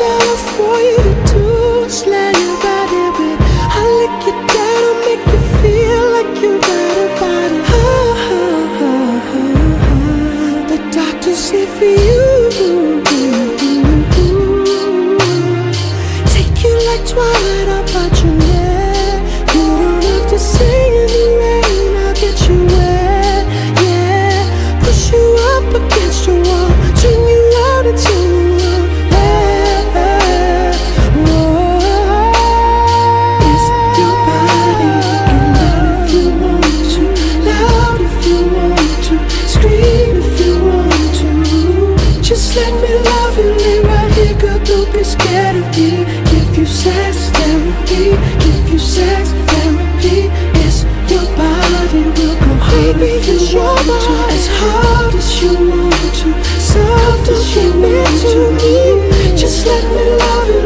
myself for you to slay your body, I lick you down and make you feel like you got a body. The for you, take you like twilight. sex therapy. Give you sex therapy. Yes, your body will go hard if you want body. to. As hard as you want to. Soft as you need to. Me. Just let me love you.